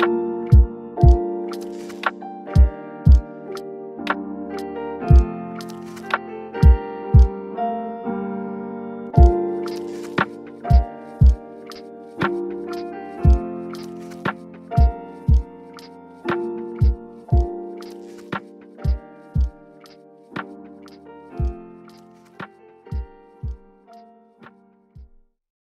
you